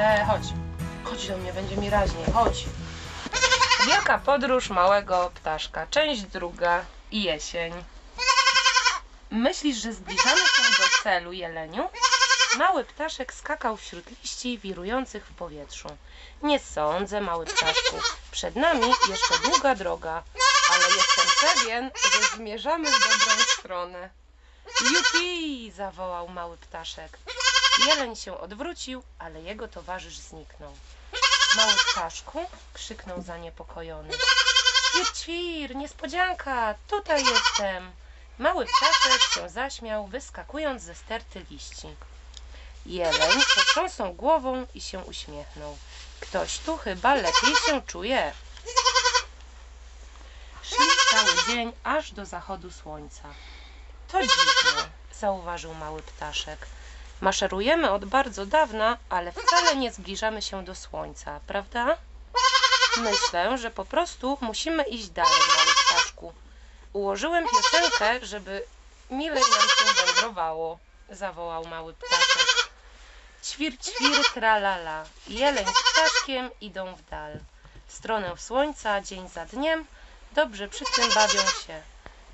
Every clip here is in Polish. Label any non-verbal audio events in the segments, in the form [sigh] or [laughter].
Be, chodź. Chodź do mnie, będzie mi raźniej. Chodź. Wielka podróż małego ptaszka. Część druga. I jesień. Myślisz, że zbliżamy się do celu, jeleniu? Mały ptaszek skakał wśród liści wirujących w powietrzu. Nie sądzę, mały ptaszku. Przed nami jeszcze długa droga, ale jestem pewien, że zmierzamy w dobrą stronę. Jupi! zawołał mały ptaszek. Jeleń się odwrócił, ale jego towarzysz zniknął. Mały ptaszku, krzyknął zaniepokojony. Ćwir, ćwir, niespodzianka, tutaj jestem. Mały ptaszek się zaśmiał, wyskakując ze sterty liści. Jeleń potrząsnął głową i się uśmiechnął. Ktoś tu chyba lepiej się czuje. Szli cały dzień aż do zachodu słońca. To dziwne, zauważył mały ptaszek. Maszerujemy od bardzo dawna, ale wcale nie zbliżamy się do słońca, prawda? Myślę, że po prostu musimy iść dalej, mały ptaszku. Ułożyłem piosenkę, żeby milej nam się wędrowało, zawołał mały ptaszek. Ćwir, ćwir, tralala. Jeleń z ptaszkiem idą w dal. W stronę słońca, dzień za dniem, dobrze przy tym bawią się.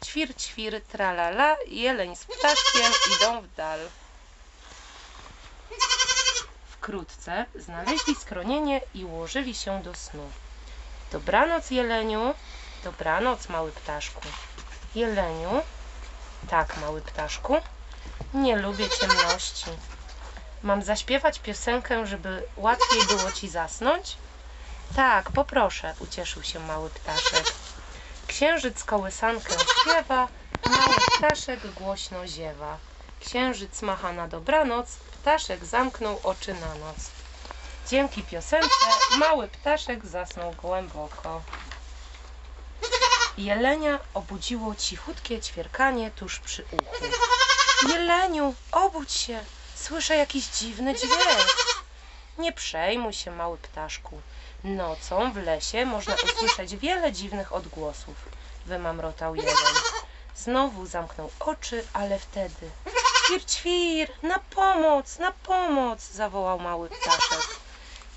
Ćwir, ćwir, tralala, jeleń z ptaszkiem idą w dal. Wkrótce znaleźli schronienie i ułożyli się do snu. Dobranoc, jeleniu. Dobranoc, mały ptaszku. Jeleniu. Tak, mały ptaszku. Nie lubię ciemności. Mam zaśpiewać piosenkę, żeby łatwiej było ci zasnąć? Tak, poproszę, ucieszył się mały ptaszek. Księżyc kołysankę śpiewa, mały ptaszek głośno ziewa. Księżyc macha na dobranoc, ptaszek zamknął oczy na noc. Dzięki piosence mały ptaszek zasnął głęboko. Jelenia obudziło cichutkie ćwierkanie tuż przy uchu. Jeleniu, obudź się! Słyszę jakiś dziwny dźwięk. Nie przejmuj się, mały ptaszku. Nocą w lesie można usłyszeć wiele dziwnych odgłosów. Wymamrotał jeleń. Znowu zamknął oczy, ale wtedy. Ćwir, ćwir, na pomoc, na pomoc! zawołał mały ptaszek.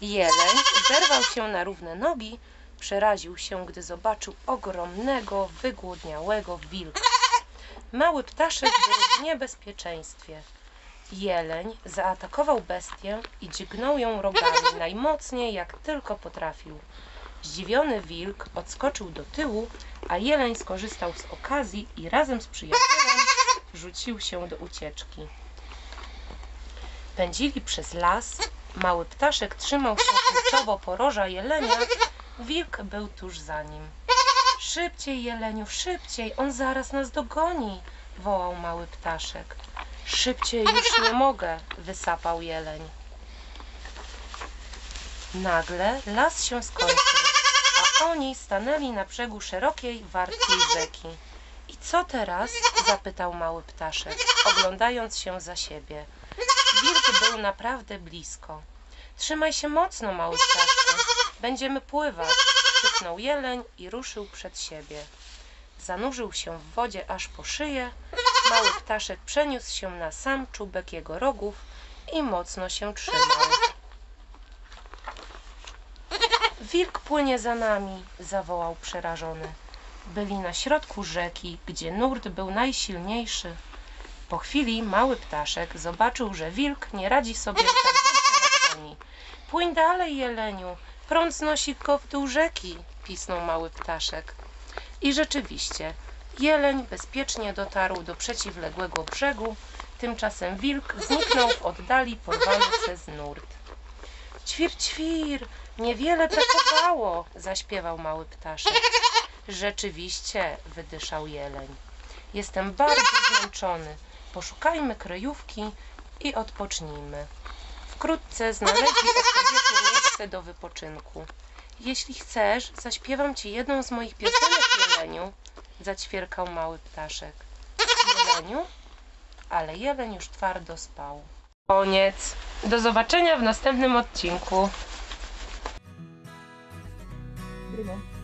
Jeleń zerwał się na równe nogi, przeraził się, gdy zobaczył ogromnego, wygłodniałego wilka. Mały ptaszek był w niebezpieczeństwie. Jeleń zaatakował bestię i dźgnął ją rogami najmocniej jak tylko potrafił. Zdziwiony wilk odskoczył do tyłu, a jeleń skorzystał z okazji i razem z przyjacielem rzucił się do ucieczki. Pędzili przez las, mały ptaszek trzymał się kurczowo poroża jelenia, wilk był tuż za nim. Szybciej, jeleniu, szybciej, on zaraz nas dogoni, wołał mały ptaszek. Szybciej już nie mogę, wysapał jeleń. Nagle las się skończył, a oni stanęli na brzegu szerokiej, wartkiej rzeki. I co teraz? zapytał mały ptaszek, oglądając się za siebie. Wilk był naprawdę blisko. Trzymaj się mocno, mały ptaszku. Będziemy pływać, krzyknął jeleń i ruszył przed siebie. Zanurzył się w wodzie aż po szyję. Mały ptaszek przeniósł się na sam czubek jego rogów i mocno się trzymał. Wilk płynie za nami, zawołał przerażony. Byli na środku rzeki, gdzie nurt był najsilniejszy. Po chwili mały ptaszek zobaczył, że wilk nie radzi sobie jak oni. Płyń dalej, jeleniu, prąd znosi go rzeki, pisnął mały ptaszek. I rzeczywiście, jeleń bezpiecznie dotarł do przeciwległego brzegu, tymczasem wilk zniknął w oddali porwany przez nurt. Ćwir, ćwir, niewiele brakowało, zaśpiewał mały ptaszek. Rzeczywiście, wydyszał jeleń. Jestem bardzo [laughs] zmęczony. Poszukajmy kryjówki i odpocznijmy. Wkrótce znaleźli [laughs] odpowiednie miejsce do wypoczynku. Jeśli chcesz, zaśpiewam ci jedną z moich piosenek, jeleniu, zaćwierkał mały ptaszek. Jeleniu? Ale jeleń już twardo spał. Koniec. Do zobaczenia w następnym odcinku. Bruno.